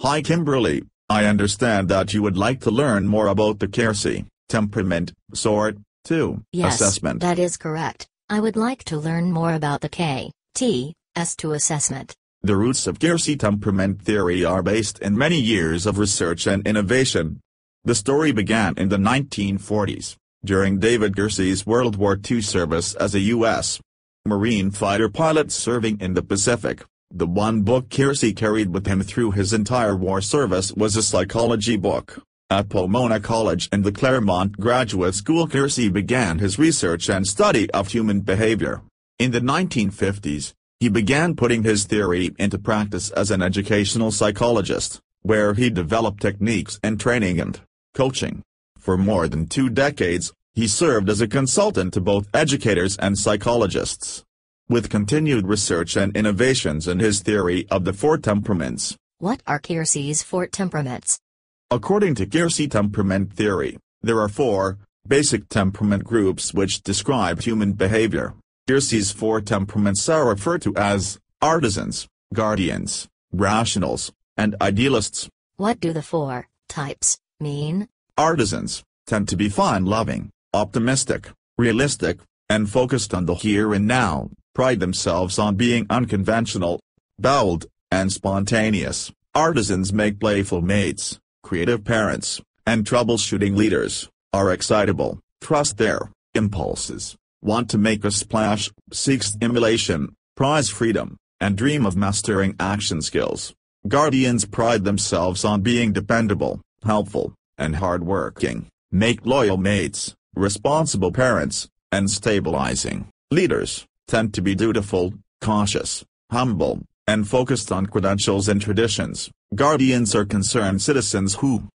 Hi Kimberly, I understand that you would like to learn more about the Keirsey, temperament, sort, 2, Yes, assessment. that is correct. I would like to learn more about the K, T, S2 assessment. The roots of Keirsey temperament theory are based in many years of research and innovation. The story began in the 1940s, during David Keirsey's World War II service as a U.S. Marine fighter pilot serving in the Pacific. The one book Keirsey carried with him through his entire war service was a psychology book. At Pomona College and the Claremont Graduate School Keirsey began his research and study of human behavior. In the 1950s, he began putting his theory into practice as an educational psychologist, where he developed techniques and training and coaching. For more than two decades, he served as a consultant to both educators and psychologists. With continued research and innovations in his theory of the four temperaments, What are Keirsey's four temperaments? according to Keirsey temperament theory, there are four basic temperament groups which describe human behavior. Keirsey's four temperaments are referred to as artisans, guardians, rationals, and idealists. What do the four types mean? Artisans tend to be fun-loving, optimistic, realistic, and focused on the here and now, pride themselves on being unconventional, bold, and spontaneous. Artisans make playful mates, creative parents, and troubleshooting leaders, are excitable, trust their impulses, want to make a splash, seek stimulation, prize freedom, and dream of mastering action skills. Guardians pride themselves on being dependable, helpful, and hardworking, make loyal mates, responsible parents, and stabilizing. Leaders tend to be dutiful, cautious, humble, and focused on credentials and traditions. Guardians are concerned citizens who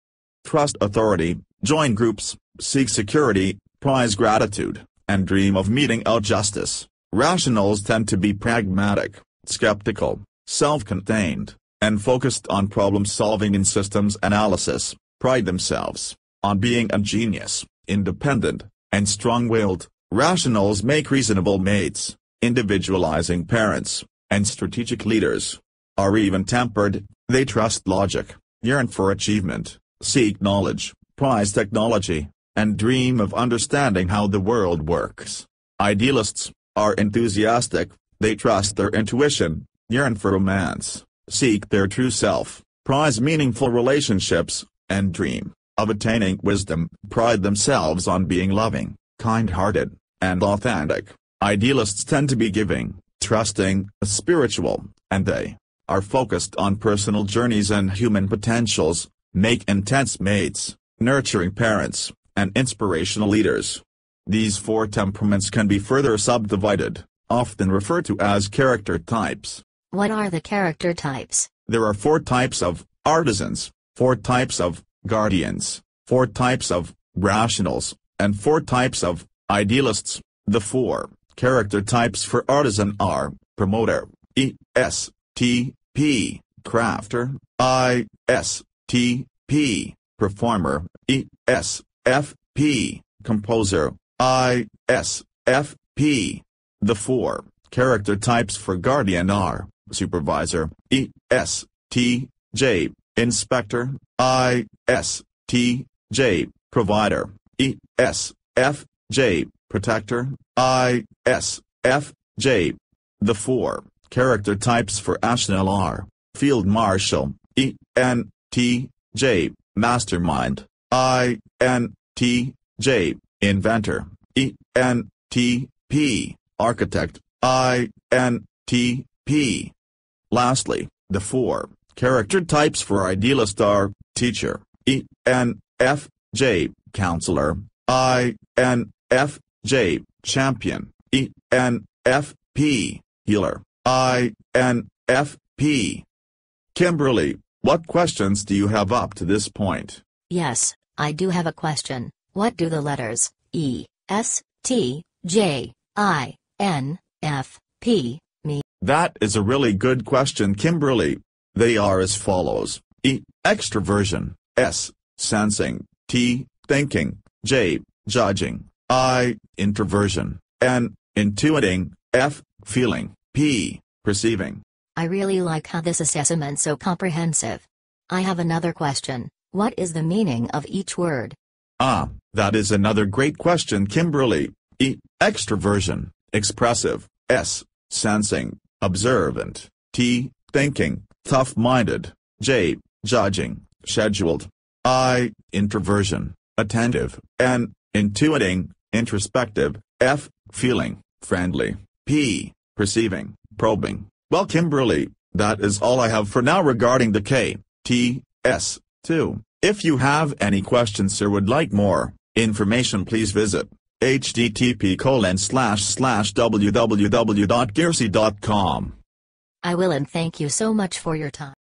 trust authority, join groups, seek security, prize gratitude, and dream of meting out justice. Rationals tend to be pragmatic, skeptical, self-contained, and focused on problem-solving and systems analysis, pride themselves on being ingenious, independent, and strong-willed. Rationals make reasonable mates, individualizing parents, and strategic leaders. Are even-tempered, they trust logic, yearn for achievement, seek knowledge, prize technology, and dream of understanding how the world works. Idealists are enthusiastic, they trust their intuition, yearn for romance, seek their true self, prize meaningful relationships, and dream of attaining wisdom, pride themselves on being loving, kind-hearted, and authentic. Idealists tend to be giving, trusting, spiritual, and they are focused on personal journeys and human potentials, make intense mates, nurturing parents, and inspirational leaders. These four temperaments can be further subdivided, often referred to as character types. What are the character types? There are four types of artisans, four types of guardians, four types of rationals, and four types of idealists. The four character types for artisan are promoter, E S T P, crafter, I S T P, performer, E S F P, composer, I S F P. The four character types for guardian are supervisor, E S T J, inspector, I S T J, provider, E S F J, protector, I S F J. The four character types for rational are field marshal, E N T J, mastermind, I N T J, inventor, E N T P, architect, I N T P. Lastly, the four character types for idealist are teacher, E N F J, counselor, I N F J, champion, E N F P, healer, I N F P. Kimberly, what questions do you have up to this point? Yes, I do have a question. What do the letters E, S, T, J, I, N, F, P mean? That is a really good question, Kimberly. They are as follows E. Extroversion, S. Sensing, T. Thinking, J. Judging, I. Introversion, N. Intuiting, F. Feeling, P. Perceiving. I really like how this assessment's so comprehensive. I have another question. What is the meaning of each word? Ah, that is another great question Kimberly. E. Extroversion, expressive, S. Sensing, observant, T. Thinking, tough-minded, J. Judging, scheduled, I. Introversion, attentive, N. Intuiting, introspective, F. Feeling, friendly, P. Perceiving, probing. Well Kimberly, that is all I have for now regarding the K, T, S, 2. If you have any questions or would like more information please visit http colon slash slash www.keirsey.com. I will and thank you so much for your time.